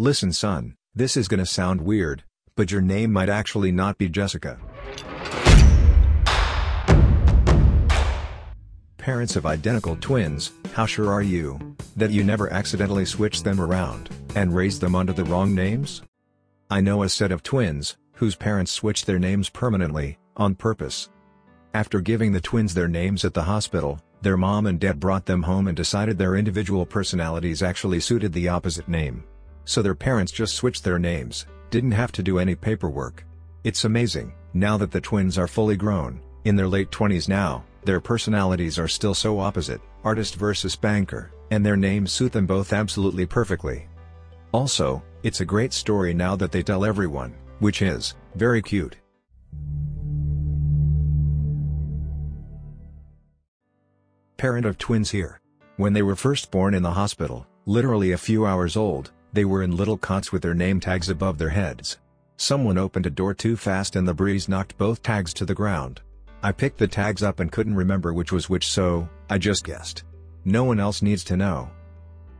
Listen son, this is gonna sound weird, but your name might actually not be Jessica. Parents of identical twins, how sure are you that you never accidentally switched them around and raised them under the wrong names? I know a set of twins whose parents switched their names permanently, on purpose. After giving the twins their names at the hospital, their mom and dad brought them home and decided their individual personalities actually suited the opposite name. So their parents just switched their names, didn't have to do any paperwork. It's amazing, now that the twins are fully grown, in their late 20s now, their personalities are still so opposite, artist versus banker, and their names suit them both absolutely perfectly. Also, it's a great story now that they tell everyone, which is, very cute. Parent of twins here. When they were first born in the hospital, literally a few hours old, they were in little cots with their name tags above their heads. Someone opened a door too fast and the breeze knocked both tags to the ground. I picked the tags up and couldn't remember which was which so, I just guessed. No one else needs to know.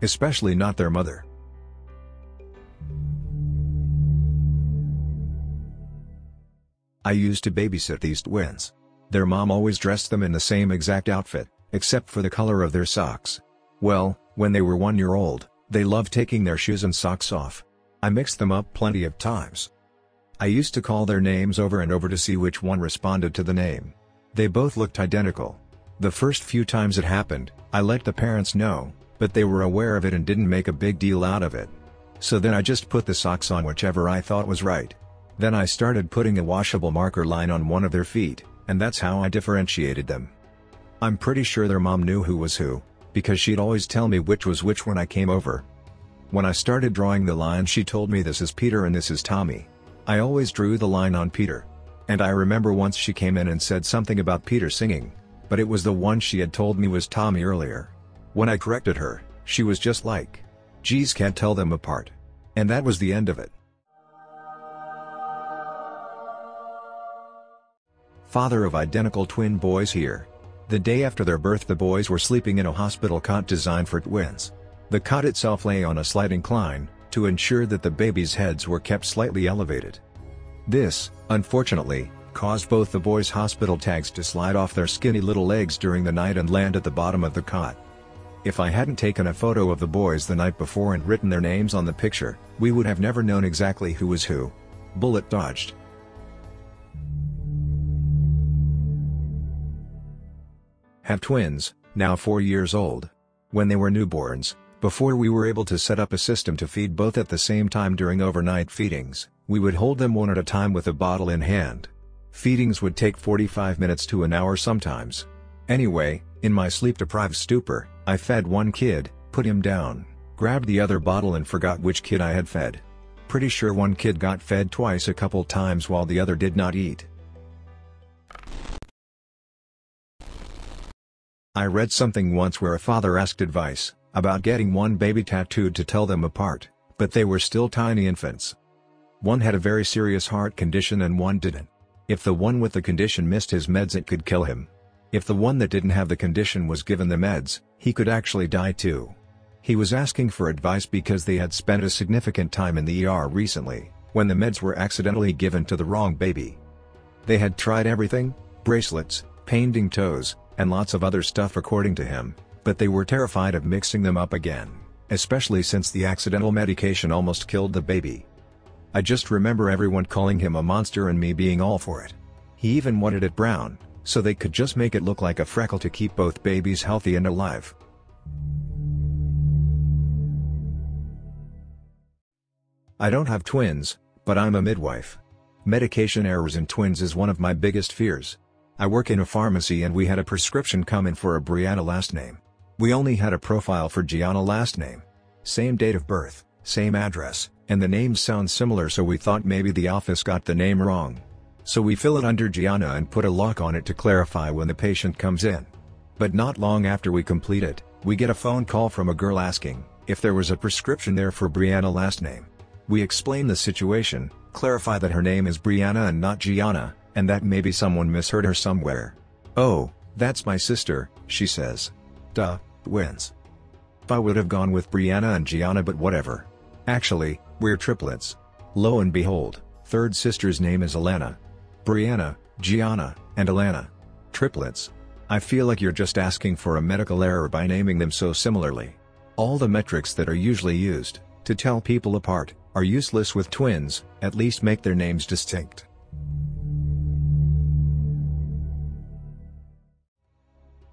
Especially not their mother. I used to babysit these twins. Their mom always dressed them in the same exact outfit, except for the color of their socks. Well, when they were one year old, they love taking their shoes and socks off. I mixed them up plenty of times. I used to call their names over and over to see which one responded to the name. They both looked identical. The first few times it happened, I let the parents know, but they were aware of it and didn't make a big deal out of it. So then I just put the socks on whichever I thought was right. Then I started putting a washable marker line on one of their feet, and that's how I differentiated them. I'm pretty sure their mom knew who was who, because she'd always tell me which was which when I came over. When I started drawing the line she told me this is Peter and this is Tommy. I always drew the line on Peter. And I remember once she came in and said something about Peter singing, but it was the one she had told me was Tommy earlier. When I corrected her, she was just like, geez can't tell them apart. And that was the end of it. Father of identical twin boys here. The day after their birth the boys were sleeping in a hospital cot designed for twins. The cot itself lay on a slight incline, to ensure that the babies' heads were kept slightly elevated. This, unfortunately, caused both the boys' hospital tags to slide off their skinny little legs during the night and land at the bottom of the cot. If I hadn't taken a photo of the boys the night before and written their names on the picture, we would have never known exactly who was who. Bullet dodged. Have twins, now 4 years old. When they were newborns, before we were able to set up a system to feed both at the same time during overnight feedings, we would hold them one at a time with a bottle in hand. Feedings would take 45 minutes to an hour sometimes. Anyway, in my sleep-deprived stupor, I fed one kid, put him down, grabbed the other bottle and forgot which kid I had fed. Pretty sure one kid got fed twice a couple times while the other did not eat. I read something once where a father asked advice about getting one baby tattooed to tell them apart, but they were still tiny infants. One had a very serious heart condition and one didn't. If the one with the condition missed his meds it could kill him. If the one that didn't have the condition was given the meds, he could actually die too. He was asking for advice because they had spent a significant time in the ER recently, when the meds were accidentally given to the wrong baby. They had tried everything, bracelets, painting toes, and lots of other stuff according to him, but they were terrified of mixing them up again, especially since the accidental medication almost killed the baby. I just remember everyone calling him a monster and me being all for it. He even wanted it brown, so they could just make it look like a freckle to keep both babies healthy and alive. I don't have twins, but I'm a midwife. Medication errors in twins is one of my biggest fears. I work in a pharmacy and we had a prescription come in for a Brianna last name. We only had a profile for Gianna last name. Same date of birth, same address, and the names sound similar so we thought maybe the office got the name wrong. So we fill it under Gianna and put a lock on it to clarify when the patient comes in. But not long after we complete it, we get a phone call from a girl asking if there was a prescription there for Brianna last name. We explain the situation, clarify that her name is Brianna and not Gianna, and that maybe someone misheard her somewhere. Oh, that's my sister, she says. Duh, wins. I would have gone with Brianna and Gianna but whatever. Actually, We're triplets. Lo and behold, third sister's name is Alana. Brianna, Gianna, and Alana. Triplets. I feel like you're just asking for a medical error by naming them so similarly. All the metrics that are usually used, to tell people apart, are useless with twins, at least make their names distinct.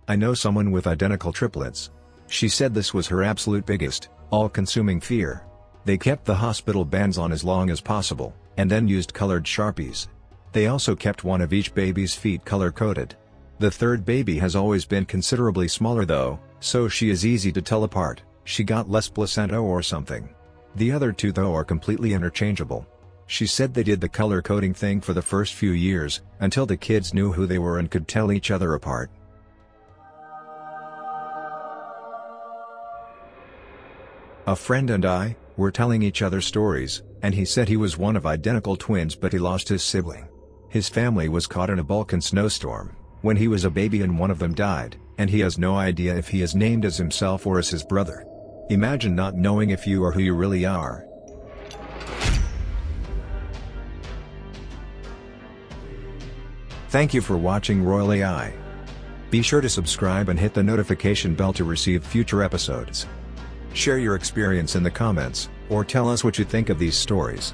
I know someone with identical triplets. She said this was her absolute biggest, all-consuming fear. They kept the hospital bands on as long as possible, and then used colored sharpies. They also kept one of each baby's feet color-coded. The third baby has always been considerably smaller though, so she is easy to tell apart, she got less placenta or something. The other two though are completely interchangeable. She said they did the color coding thing for the first few years, until the kids knew who they were and could tell each other apart. A friend and I, were telling each other stories, and he said he was one of identical twins but he lost his sibling. His family was caught in a Balkan snowstorm, when he was a baby and one of them died, and he has no idea if he is named as himself or as his brother. Imagine not knowing if you are who you really are. Thank you for watching Royal AI. Be sure to subscribe and hit the notification bell to receive future episodes. Share your experience in the comments, or tell us what you think of these stories.